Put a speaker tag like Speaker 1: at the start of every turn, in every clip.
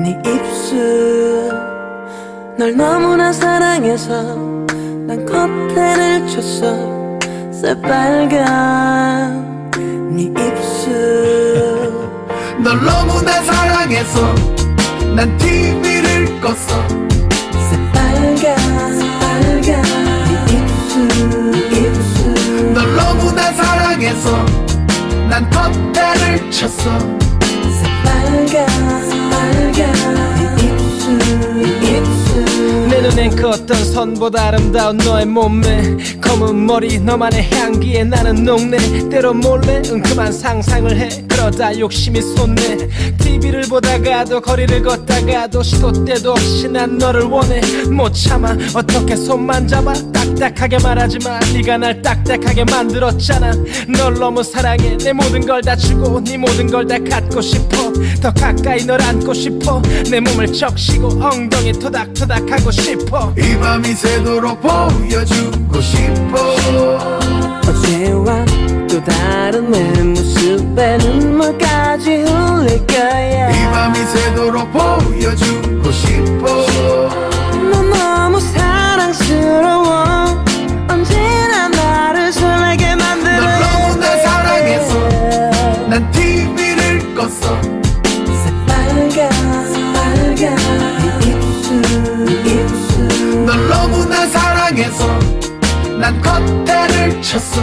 Speaker 1: 네 입술 널 너무나 사랑해서 난 커튼을 쳤어. 새빨간 네 입술
Speaker 2: 널 너무나 사랑해서 난 TV를 껐어.
Speaker 1: 새빨간 새빨간 네 입술 입술.
Speaker 2: 널 너무나 사랑해서 난 컷대를 쳤어.
Speaker 1: 새빨간
Speaker 3: 눈엔 그 어떤 선보다 아름다운 너의 몸매. 검은 머리 너만의 향기에 나는 녹네 때로 몰래 은큼한 상상을 해. 그러다 욕심이 솟네. TV를 보다가도 거리를 걷다가도 시도 때도 없이 난 너를 원해. 못 참아. 어떻게 손만 잡아? 딱딱하게 말하지마. 네가 날 딱딱하게 만들었잖아. 널 너무 사랑해. 내 모든 걸 다 주고 네 모든 걸 다 갖고 싶어. 더 가까이 널 안고 싶어. 내 몸을 적시고 엉덩이 토닥토닥 하고 싶어
Speaker 2: 이 밤이 새도록 보여주고 싶어.
Speaker 1: 어제와 또 다른 내 모습에 눈물까지 흘릴 거야
Speaker 2: 이 밤이 새도록 보여주고 싶어.
Speaker 1: 넌 너무 사랑스러워. 언제나 나를 설레게 만들어
Speaker 2: 널 너무나 사랑해서 난 TV를 껐어.
Speaker 1: 새빨간 새빨간
Speaker 2: 너무나 사랑해서 난 컷대를 쳤어.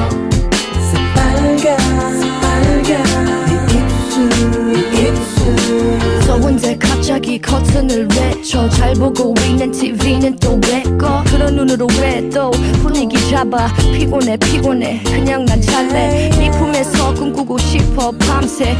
Speaker 4: 저 혼자 갑자기 커튼을 외쳐. 잘 보고 있는 TV는 또 왜 꺼? 그런 눈으로 왜 또 분위기 잡아? 피곤해 피곤해. 그냥 난 잘래. 네 품에서 꿈꾸고 싶어 밤새